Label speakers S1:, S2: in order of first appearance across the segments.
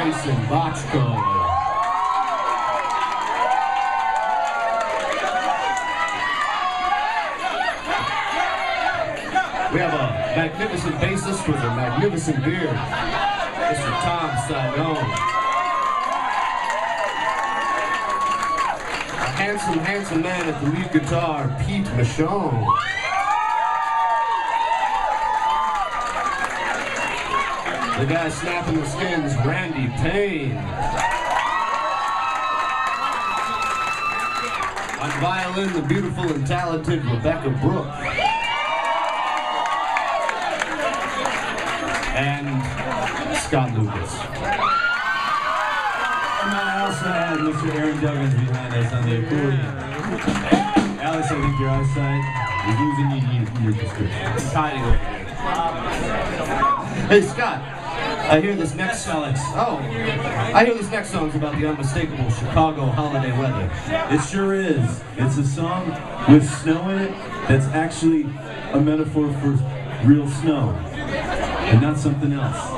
S1: Jason. We have a magnificent bassist with a magnificent beard, Mr. Tom Sidone. A handsome, handsome man at the lead guitar, Pete Michon. The guy snapping the skins, Randy Payne. On violin, the beautiful and talented Rebecca Brooke. and Scott Lucas.
S2: And I also have Mr. Aaron Duggins behind us on the accordion. Alex, I think you're outside. Losing you your prescription.
S1: He's hiding. Hey Scott, I hear this next song. Oh, I hear this next song's about the unmistakable Chicago holiday weather.
S2: It sure is. It's a song with snow in it that's actually a metaphor for real snow and not something else.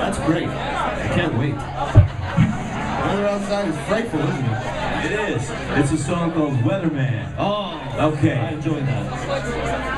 S1: That's great. I can't wait. Weather outside is frightful, isn't it?
S2: It is. It's a song called Weatherman.
S1: Oh,
S2: Okay.
S1: I enjoyed that.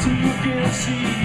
S2: to look and see